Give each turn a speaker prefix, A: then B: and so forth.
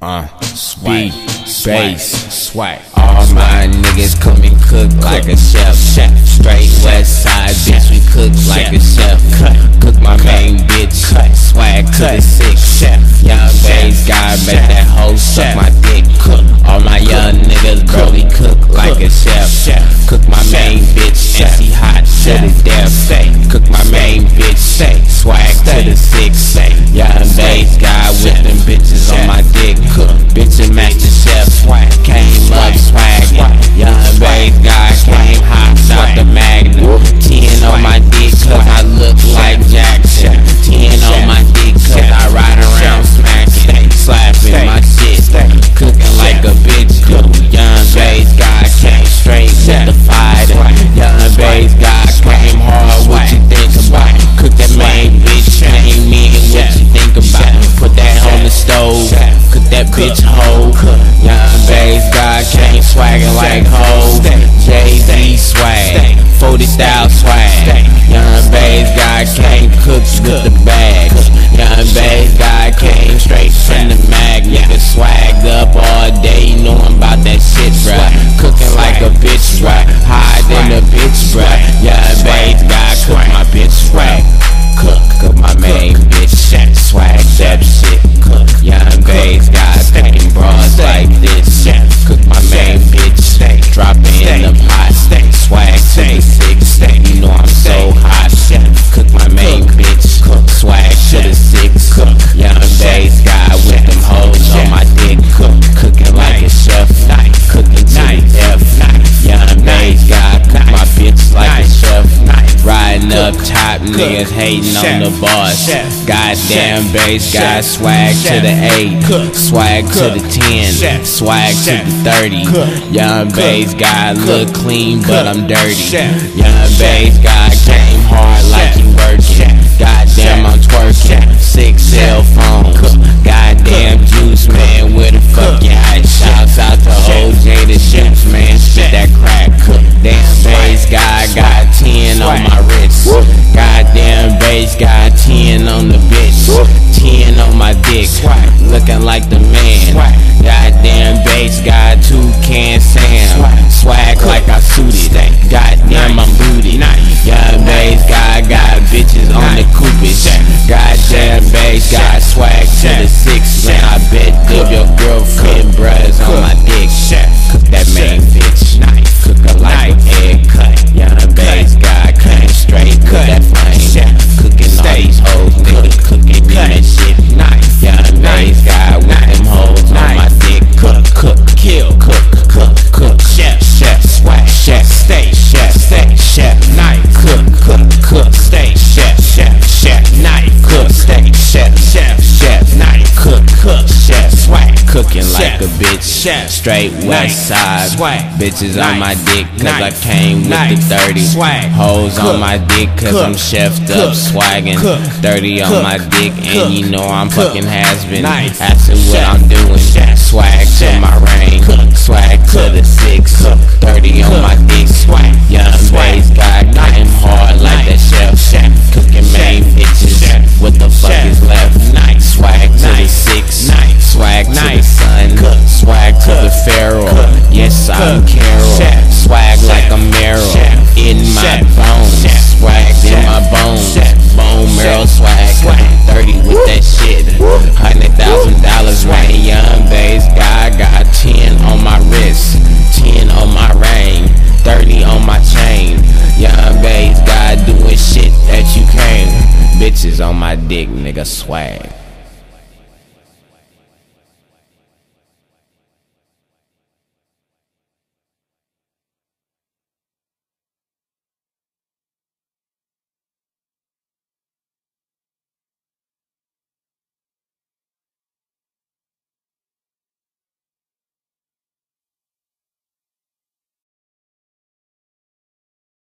A: Uh, speed, bass, swag. All my niggas come and cook like a chef. chef. Straight west side, bitch, we cook like a chef. Cook my main bitch, swag to the six. Chef. Young bass guy, make that hoe suck my dick. Cook. All my young niggas, bro, we cook like a chef. Cook my main bitch, and she hot to the death. Cook my main bitch, swag to the six. bitch hoe. Young Based God came swaggin' like hoes. Jay swag, 40 style swag. Young Based God came cooked with the bag. Young Based God came straight from the Niggas hating on the boss. Goddamn bass, got swag to the 8. Swag to the 10. Swag to the 30. Young bass guy look clean, but I'm dirty. Young bass guy came hard like he working. like the man. Straight chef, straight west side. Swag. Bitches on my dick cause I came with the dirty. Swag. Hoes Cook. on my dick cause Cook. I'm chefed up, swaggin'. Cook. Dirty on my dick and you know I'm fucking has been. After what I'm doing, swag to my rain. Swag to the six. Dirty on my dick, swag. Young swag. dig, nigga, swag.